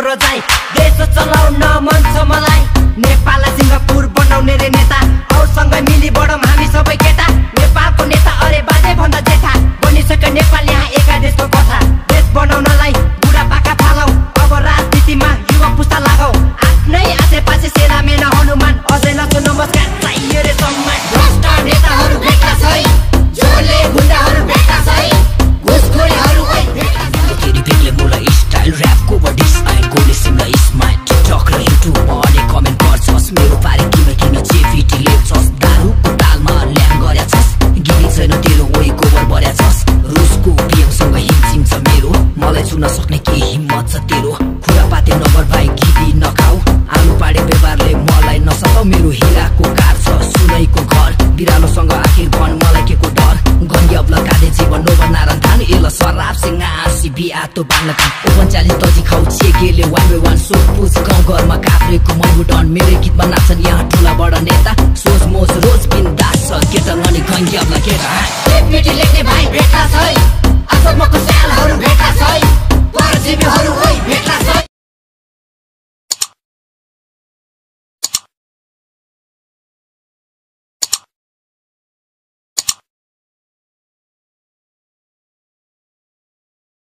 रजाई देश चलाउन मन छ। मेरो हिराको कार छ सुनैको घर। बिरालोसँग आखिर भन मलाई के को डर? गन्यब लगाले जीवन नोबर नारायण थान एल सराब सिंह आसी बिआतो बाङ्ला काम ओपन च्यालेन्ज तजी खाउ छेकेले वान बाई वान सोच पुछ गाउँ घरमा काभ्रेको मैबुटन मेरो गीतमा नाच्छन् यहाँ ठुला बडा नेता। सोच मोच रोज बिन्दास छ केटा अनि गन्यबला केटा एकमिटी लेख्ने भाइ भेट्ला छै। अचम्मको स्यालहरू भेट्ला छै।